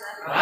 Wow.